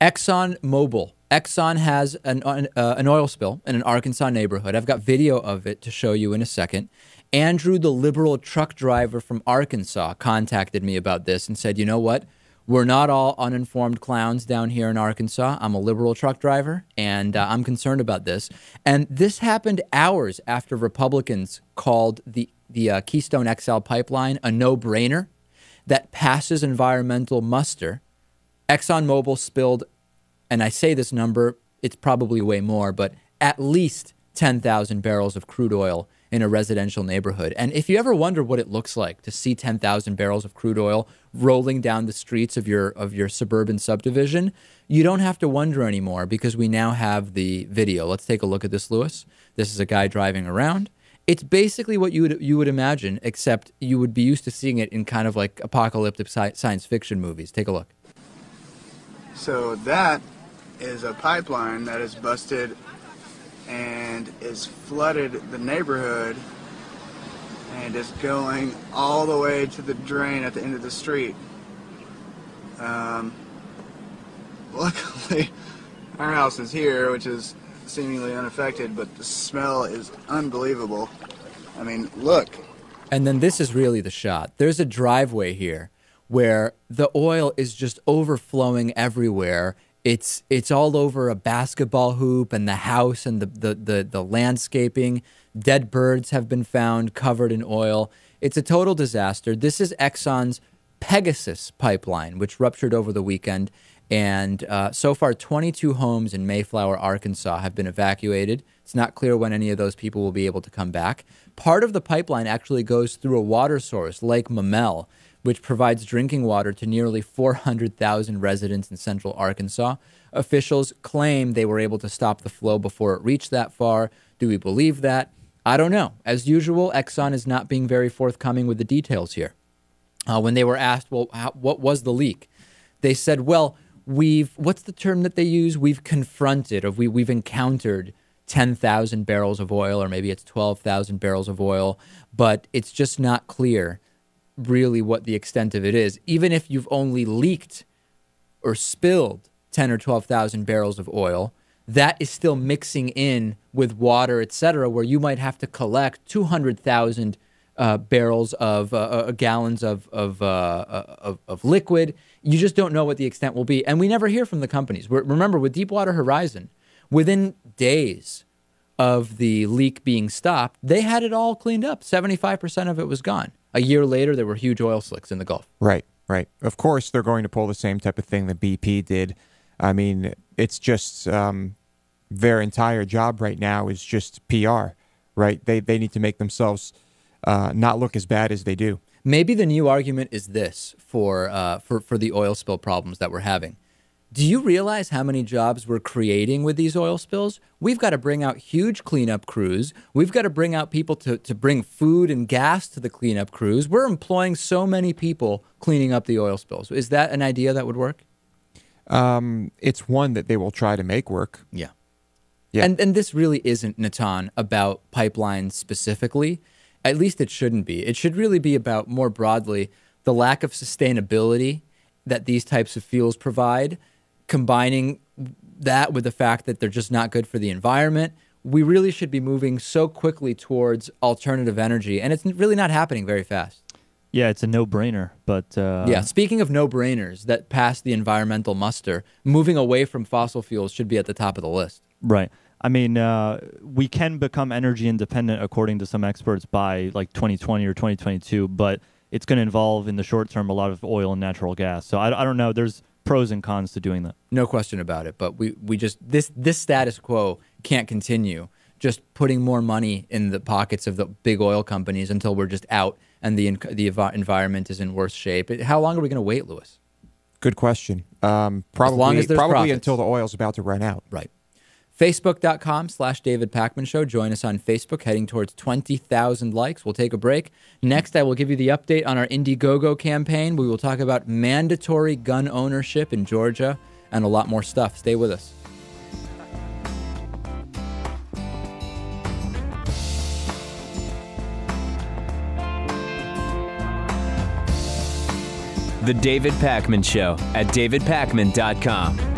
Exxon Mobil. Exxon has an, an, uh, an oil spill in an Arkansas neighborhood. I've got video of it to show you in a second. Andrew, the liberal truck driver from Arkansas, contacted me about this and said, you know what? We're not all uninformed clowns down here in Arkansas. I'm a liberal truck driver, and uh, I'm concerned about this. And this happened hours after Republicans called the the uh, Keystone XL pipeline a no-brainer that passes environmental muster. ExxonMobil spilled, and I say this number, it's probably way more, but at least 10,000 barrels of crude oil in a residential neighborhood. And if you ever wonder what it looks like to see 10,000 barrels of crude oil rolling down the streets of your of your suburban subdivision, you don't have to wonder anymore because we now have the video. Let's take a look at this, Lewis. This is a guy driving around. It's basically what you would you would imagine, except you would be used to seeing it in kind of like apocalyptic sci- science fiction movies. Take a look. So that is a pipeline that is busted and is flooded the neighborhood and is going all the way to the drain at the end of the street. Um, luckily, our house is here, which is seemingly unaffected, but the smell is unbelievable. I mean, look. And then this is really the shot. There's a driveway here where the oil is just overflowing everywhere it's it's all over a basketball hoop and the house and the, the, the, the landscaping. Dead birds have been found covered in oil. It's a total disaster. This is Exxon's Pegasus pipeline, which ruptured over the weekend. And uh, so far, 22 homes in Mayflower, Arkansas have been evacuated. It's not clear when any of those people will be able to come back. Part of the pipeline actually goes through a water source, Lake Maumelle, which provides drinking water to nearly 400,000 residents in central Arkansas. Officials claim they were able to stop the flow before it reached that far. Do we believe that? I don't know. As usual, Exxon is not being very forthcoming with the details here. Uh, when they were asked, well, how, what was the leak? They said, well, we've, what's the term that they use? We've confronted, or we, we've encountered 10,000 barrels of oil, or maybe it's 12,000 barrels of oil, but it's just not clear really what the extent of it is. Even if you've only leaked or spilled 10 or 12,000 barrels of oil, that is still mixing in with water, et cetera, where you might have to collect 200,000 uh, barrels of uh, uh, gallons of of, uh, uh, of, of liquid. You just don't know what the extent will be, and we never hear from the companies. We're, remember, with Deepwater Horizon, within days of the leak being stopped, they had it all cleaned up. Seventy-five percent of it was gone. A year later, there were huge oil slicks in the Gulf. Right, right. Of course, they're going to pull the same type of thing that BP did. I mean, it's just um, their entire job right now is just PR, right? They they need to make themselves uh, not look as bad as they do. Maybe the new argument is this for uh, for for the oil spill problems that we're having. Do you realize how many jobs we're creating with these oil spills? We've got to bring out huge cleanup crews. We've got to bring out people to, to bring food and gas to the cleanup crews. We're employing so many people cleaning up the oil spills. Is that an idea that would work? Um, it's one that they will try to make work. Yeah. Yeah. And and this really isn't Natan about pipelines specifically. At least it shouldn't be. It should really be about more broadly the lack of sustainability that these types of fuels provide combining that with the fact that they're just not good for the environment, we really should be moving so quickly towards alternative energy, and it's really not happening very fast. Yeah, it's a no-brainer. But uh, yeah, speaking of no-brainers that pass the environmental muster, moving away from fossil fuels should be at the top of the list. Right. I mean, uh, we can become energy independent according to some experts by like 2020 or 2022, but it's going to involve in the short term a lot of oil and natural gas. So I, I don't know. There's pros and cons to doing that. No question about it. But we, we just this this status quo can't continue. Just putting more money in the pockets of the big oil companies until we're just out and the the environment is in worse shape. How long are we going to wait, Lewis? Good question. Um, probably, as long as probably profits. until the oil's about to run out. Right. Facebook.com slash David Pakman Show. Join us on Facebook, heading towards 20,000 likes. We'll take a break. Next, I will give you the update on our Indiegogo campaign. We will talk about mandatory gun ownership in Georgia and a lot more stuff. Stay with us. The David Pakman Show at davidpakman.com.